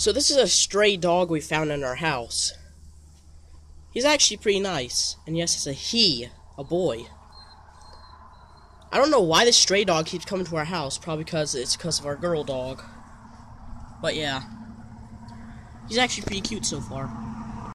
So this is a stray dog we found in our house. He's actually pretty nice. And yes, it's a he, a boy. I don't know why this stray dog keeps coming to our house. Probably because it's because of our girl dog. But yeah. He's actually pretty cute so far.